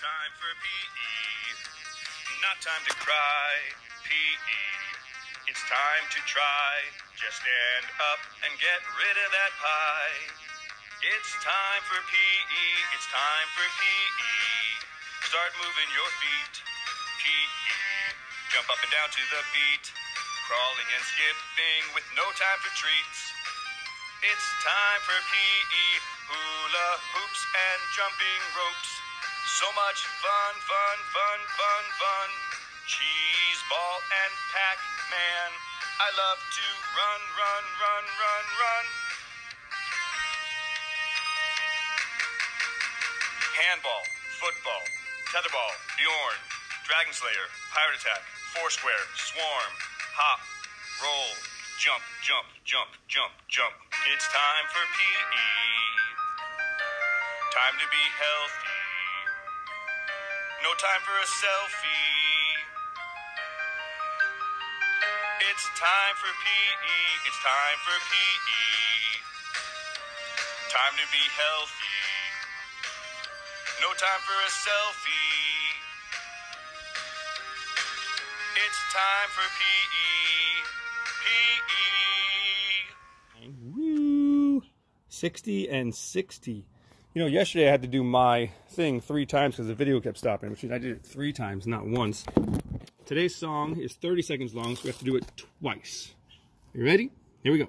time for PE. Not time to cry. PE. It's time to try. Just stand up and get rid of that pie. It's time for PE. It's time for PE. Start moving your feet. PE. Jump up and down to the beat. Crawling and skipping with no time for treats. It's time for PE. Hula hoops and jumping ropes. So much fun, fun, fun, fun, fun. Cheese ball and Pac Man. I love to run, run, run, run, run. Handball, football, tetherball, Bjorn, Dragon Slayer, Pirate Attack, Foursquare, Swarm, Hop, Roll, Jump, Jump, Jump, Jump, Jump. It's time for PE. Time to be healthy. No time for a selfie. It's time for PE. It's time for PE. Time to be healthy. No time for a selfie. It's time for PE. PE. Woo! 60 and 60. You know, yesterday I had to do my thing three times because the video kept stopping, which means I did it three times, not once. Today's song is 30 seconds long, so we have to do it twice. You ready? Here we go.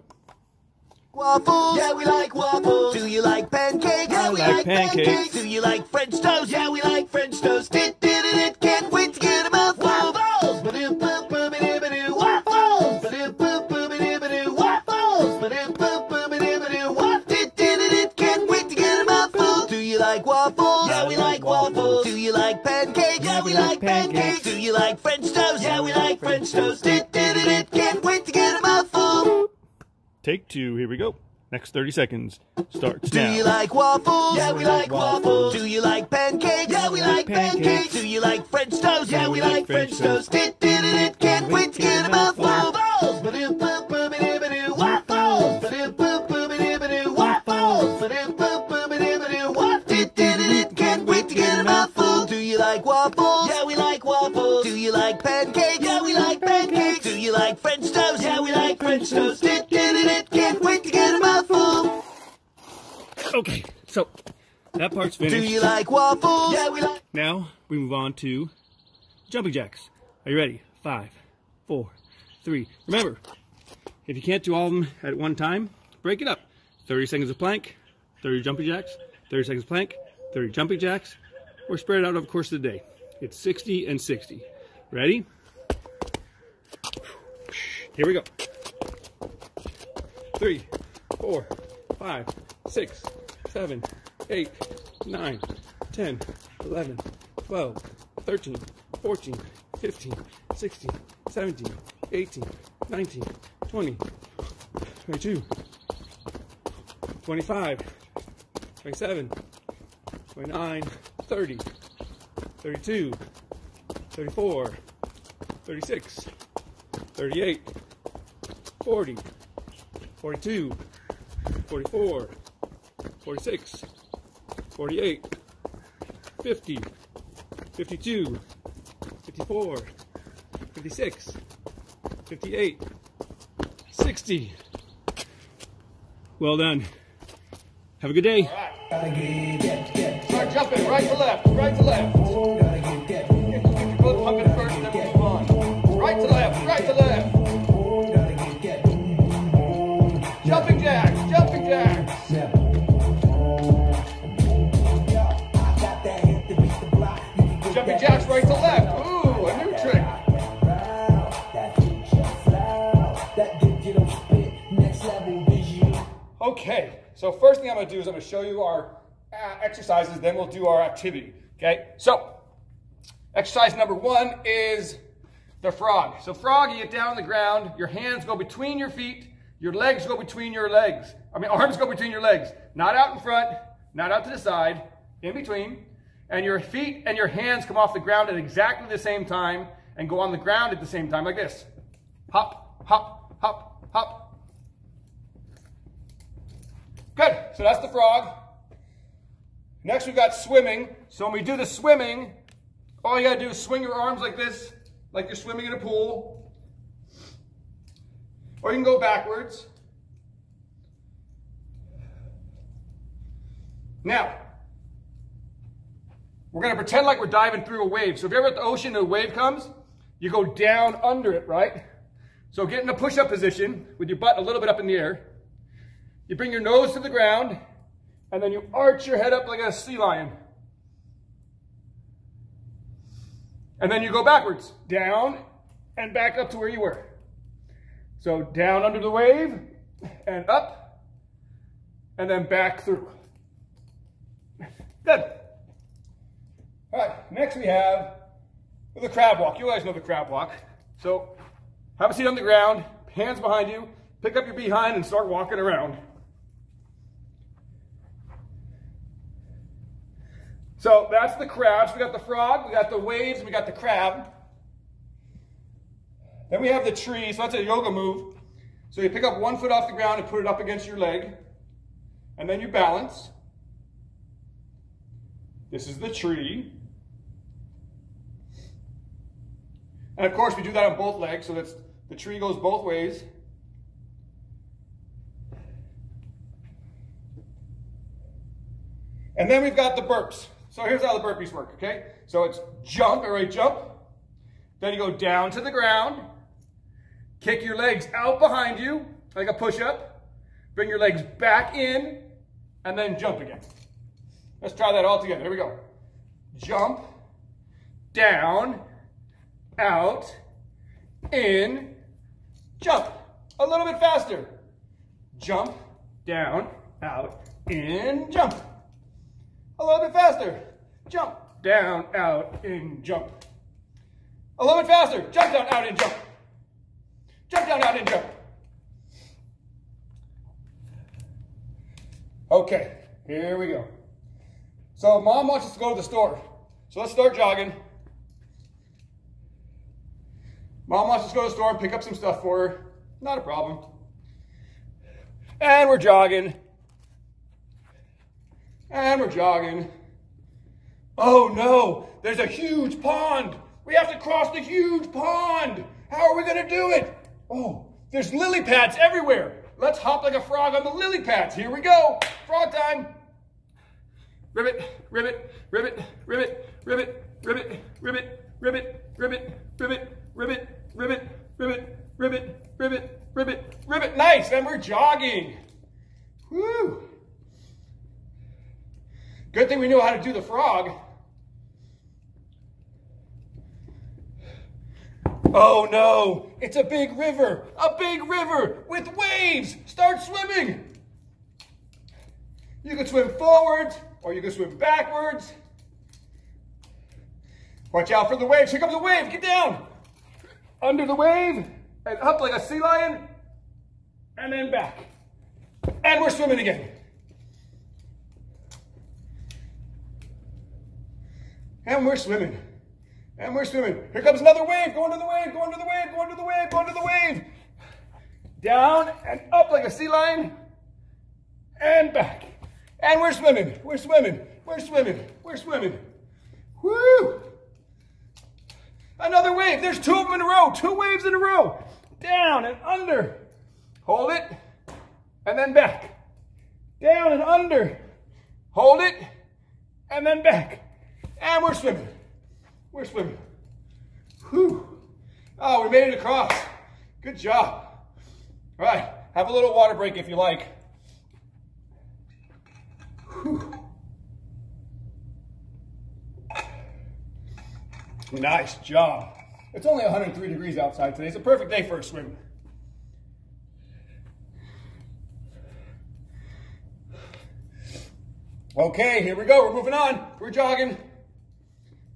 Waffles, yeah, we like waffles. Do you like pancakes? Yeah, we like like, pancakes. pancakes. Do you like French toast? Yeah, we like French toast. Like French toast? Yeah, we like French toast. Dit, dit, dit, dit. Can't wait to get a mouthful. Take two. Here we go. Next 30 seconds starts Do now. you like waffles? Yeah, we like waffles. Do you like pancakes? Yeah, we like pancakes. Do you like French toast? Yeah, we like French toast. Dit, dit, dit, dit. Can't wait to get a part's Do you like waffles? Yeah, we like. Now we move on to jumping jacks. Are you ready? Five, four, three. Remember, if you can't do all of them at one time, break it up. 30 seconds of plank, 30 jumping jacks, 30 seconds plank, 30 jumping jacks, or spread it out over the course of the day. It's 60 and 60. Ready? Here we go. Three, four, five, six, seven, eight, nine, 10, 11, 12, 13, 14, 15, 16, 17, 18, 19, 20, 22, 25, 27, 29, 30, 32, 34, 36, 38, 40, 42, 44, 46, 48, 50, 52, 54, 56, 58, 60. Well done. Have a good day. Start jumping right to left, right to left. So first thing I'm gonna do is I'm gonna show you our uh, exercises, then we'll do our activity. Okay, so exercise number one is the frog. So frog, you get down on the ground, your hands go between your feet, your legs go between your legs. I mean, arms go between your legs, not out in front, not out to the side, in between. And your feet and your hands come off the ground at exactly the same time and go on the ground at the same time, like this. Hop, hop, hop, hop. Good. So that's the frog. Next we've got swimming. So when we do the swimming, all you gotta do is swing your arms like this, like you're swimming in a pool. Or you can go backwards. Now, we're gonna pretend like we're diving through a wave. So if you're ever at the ocean and a wave comes, you go down under it, right? So get in a push-up position with your butt a little bit up in the air. You bring your nose to the ground, and then you arch your head up like a sea lion. And then you go backwards, down and back up to where you were. So down under the wave and up and then back through. Good. All right, next we have the crab walk. You guys know the crab walk. So have a seat on the ground, hands behind you, pick up your behind and start walking around. So that's the crabs. We got the frog, we got the waves, we got the crab. Then we have the tree, so that's a yoga move. So you pick up one foot off the ground and put it up against your leg. And then you balance. This is the tree. And of course, we do that on both legs, so that's the tree goes both ways. And then we've got the burps. So here's how the burpees work, okay? So it's jump, all right, jump. Then you go down to the ground. Kick your legs out behind you, like a push-up. Bring your legs back in, and then jump again. Let's try that all together. Here we go. Jump, down, out, in, jump. A little bit faster. Jump, down, out, in, jump. A little bit faster. Jump, down, out, in, jump. A little bit faster. Jump, down, out, in, jump. Jump, down, out, in, jump. Okay, here we go. So mom wants us to go to the store. So let's start jogging. Mom wants us to go to the store and pick up some stuff for her. Not a problem. And we're jogging. And we're jogging. Oh no, there's a huge pond. We have to cross the huge pond. How are we to do it? Oh, there's lily pads everywhere. Let's hop like a frog on the lily pads. Here we go. Frog time. Ribbit, ribbit, ribbit, ribbit, ribbit, ribbit, ribbit, ribbit, ribbit, ribbit, ribbit, ribbit, ribbit, ribbit, ribbit, ribbit, ribbit. Nice, and we're jogging. Woo. Good thing we know how to do the frog. Oh no, it's a big river, a big river with waves. Start swimming. You can swim forwards or you can swim backwards. Watch out for the waves. Here comes the wave. Get down. Under the wave and up like a sea lion and then back. And we're swimming again. And we're swimming. And we're swimming. Here comes another wave. Go under the wave, go under the wave, go under the wave, go under the wave. Down and up like a sea lion. And back. And we're swimming. We're swimming. We're swimming. We're swimming. Woo! Another wave. There's two of them in a row. Two waves in a row. Down and under. Hold it. And then back. Down and under. Hold it. And then back. And we're swimming. We're swimming. Whew. Oh, we made it across. Good job. All right. Have a little water break if you like. Whew. Nice job. It's only 103 degrees outside today. It's a perfect day for a swim. Okay, here we go. We're moving on. We're jogging.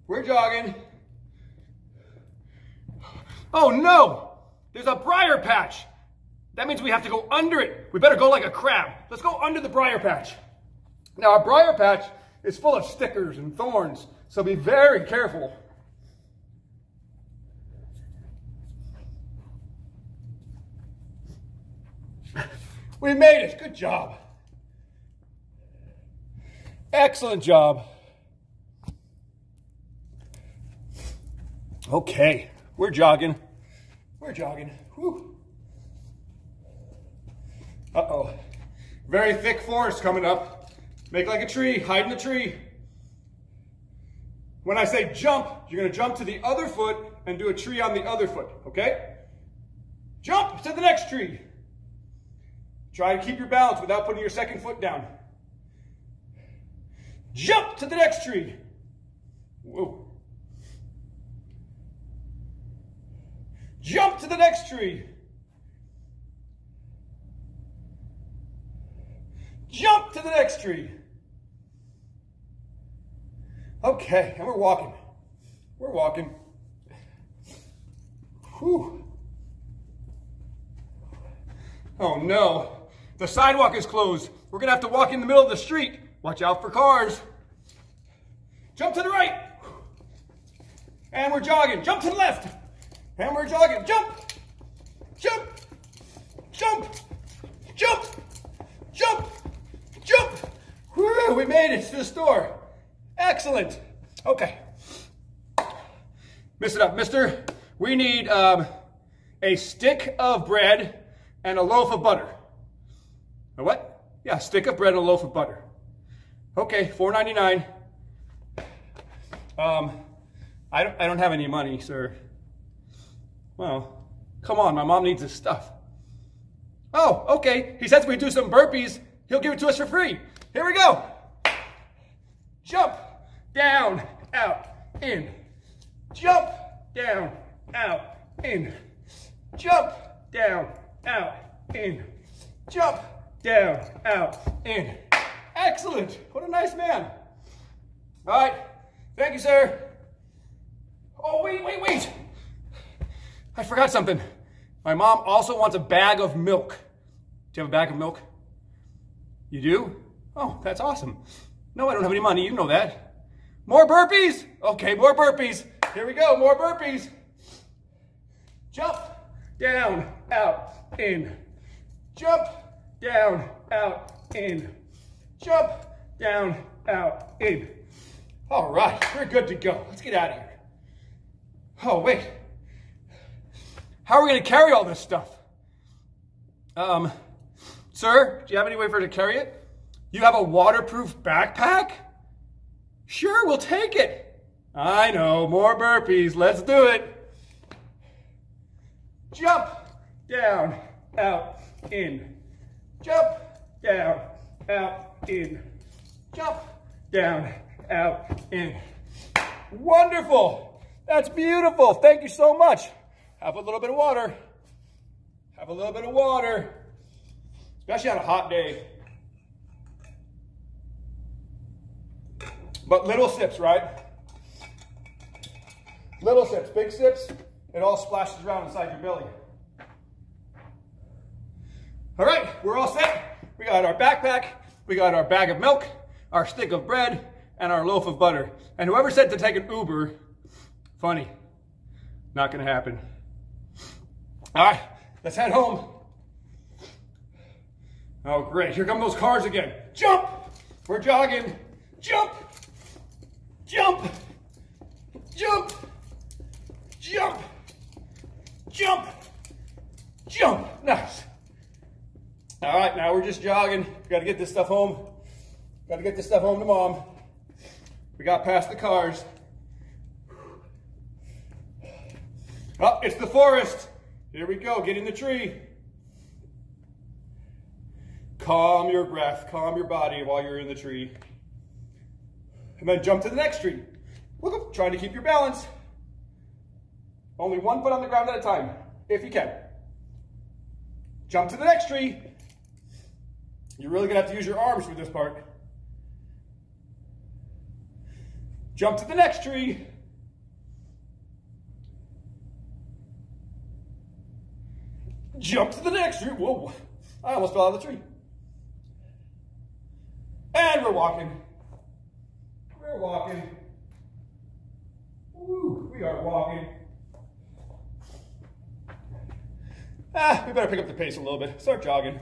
We're jogging. Oh no! There's a briar patch. That means we have to go under it. We better go like a crab. Let's go under the briar patch. Now, a briar patch is full of stickers and thorns, so be very careful. We made it. Good job. Excellent job. Okay, we're jogging. We're jogging. Uh-oh. Very thick forest coming up. Make like a tree, hide in the tree. When I say jump, you're gonna jump to the other foot and do a tree on the other foot, okay? Jump to the next tree. Try to keep your balance without putting your second foot down. Jump to the next tree. Whoa. Jump to the next tree. Jump to the next tree. Okay, and we're walking. We're walking. Whew. Oh no, the sidewalk is closed. We're gonna have to walk in the middle of the street. Watch out for cars. Jump to the right. And we're jogging. Jump to the left. And we're jogging. Jump. Jump. Jump. Jump. Jump. Jump. Woo, we made it to the store. Excellent. Okay. Miss it up, mister. We need um, a stick of bread and a loaf of butter. A what? Yeah, stick of bread and a loaf of butter. Okay, four ninety nine. Um, I don't, I don't have any money, sir. Well, come on, my mom needs this stuff. Oh, okay. He says we do some burpees. He'll give it to us for free. Here we go. Jump, down, out, in. Jump, down, out, in. Jump, down, out, in. Jump, down, out, in. Excellent. What a nice man. All right. Thank you, sir. Oh, wait, wait, wait. I forgot something. My mom also wants a bag of milk. Do you have a bag of milk? You do? Oh, that's awesome. No, I don't have any money. You know that. More burpees? Okay, more burpees. Here we go. More burpees. Jump, down, out, in. Jump, down, out, in. Jump, down, out, in. All right, we're good to go. Let's get out of here. Oh, wait. How are we going to carry all this stuff? Um, sir, do you have any way for to carry it? You have a waterproof backpack? Sure, we'll take it. I know, more burpees. Let's do it. Jump, down, out, in. Jump, down, out, in. Jump, down, out, in. Wonderful. That's beautiful. Thank you so much. Have a little bit of water. Have a little bit of water, especially on a hot day. But little sips, right? Little sips, big sips, it all splashes around inside your belly. All right, we're all set. We got our backpack, we got our bag of milk, our stick of bread, and our loaf of butter. And whoever said to take an Uber, funny, not gonna happen. All right, let's head home. Oh, great. Here come those cars again. Jump! We're jogging. Jump! Jump! Jump! Jump! Jump! Jump! Nice. All right, now we're just jogging. We got to get this stuff home. Got to get this stuff home to mom. We got past the cars. Oh, it's the forest. Here we go, get in the tree. Calm your breath, calm your body while you're in the tree. And then jump to the next tree. Whoop, trying to keep your balance. Only one foot on the ground at a time, if you can. Jump to the next tree. You're really gonna have to use your arms for this part. Jump to the next tree. Jump to the next tree. Whoa, I almost fell out of the tree. And we're walking. We're walking. Woo, we are walking. Ah, we better pick up the pace a little bit. Start jogging.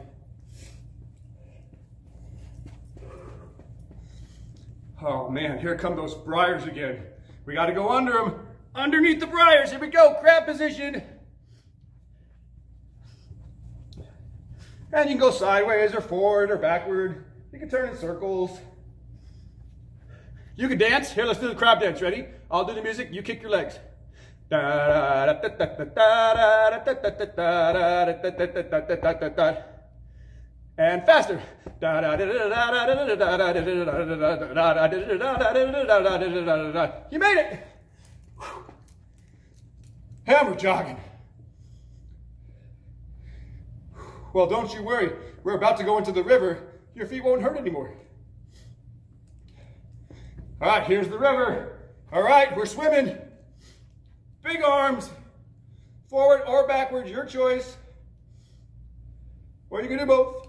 Oh man, here come those briars again. We got to go under them. Underneath the briars. Here we go. Crab position. And you can go sideways or forward or backward. You can turn in circles. You can dance. Here, let's do the crab dance. Ready? I'll do the music. You kick your legs. And faster. You made it. Hammer jogging. Well, don't you worry. We're about to go into the river. Your feet won't hurt anymore. All right, here's the river. All right, we're swimming. Big arms. Forward or backwards, your choice. Or you can do both.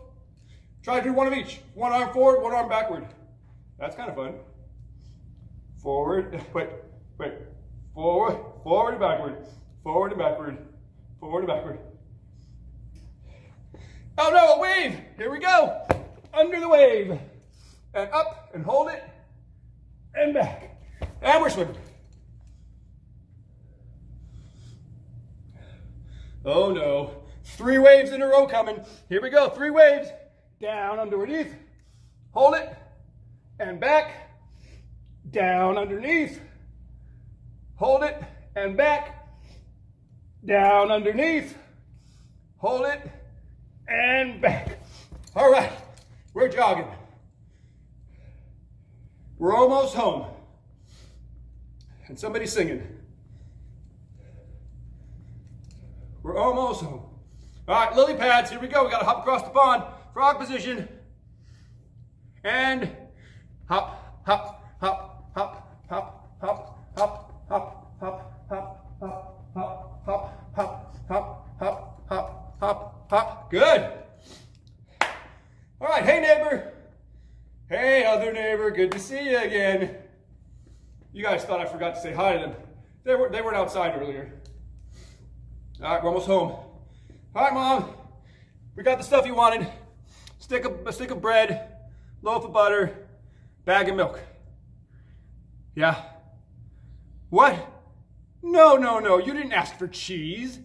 Try to do one of each. One arm forward, one arm backward. That's kind of fun. Forward, wait, wait. Forward, forward and backward. Forward and backward. Forward and backward. Oh no, a wave! Here we go! Under the wave. And up and hold it. And back. And we're swimming. Oh no. Three waves in a row coming. Here we go. Three waves. Down underneath. Hold it. And back. Down underneath. Hold it. And back. Down underneath. Hold it. And back. All right. We're jogging. We're almost home. And somebody's singing. We're almost home. All right, lily pads, here we go. We got to hop across the pond. Frog position. And hop, hop, Good. All right, hey neighbor. Hey other neighbor, good to see you again. You guys thought I forgot to say hi to them. They, were, they weren't outside earlier. All right, we're almost home. All right, Mom, we got the stuff you wanted. Stick of, a stick of bread, loaf of butter, bag of milk. Yeah? What? No, no, no, you didn't ask for cheese.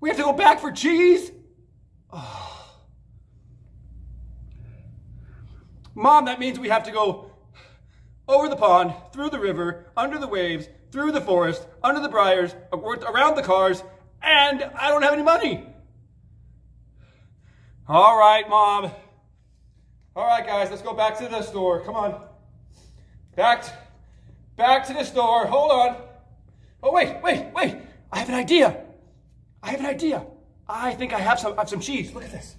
We have to go back for cheese? Oh. Mom, that means we have to go over the pond, through the river, under the waves, through the forest, under the briars, around the cars, and I don't have any money. All right, Mom. All right, guys, let's go back to the store. Come on. Back, back to the store. Hold on. Oh, wait, wait, wait. I have an idea. I have an idea. I think I have some, I have some cheese. Look at this.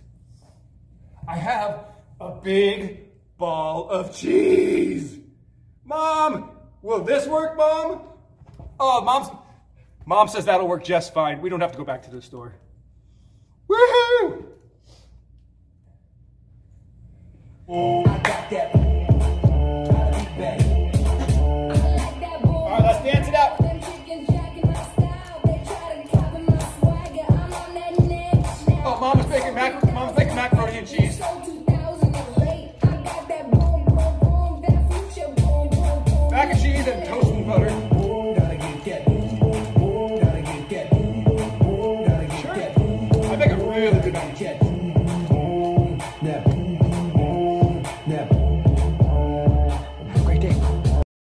I have a big ball of cheese. Mom, will this work, Mom? Oh, Mom's, Mom says that'll work just fine. We don't have to go back to the store. Woohoo! That Mac Pro Argentina.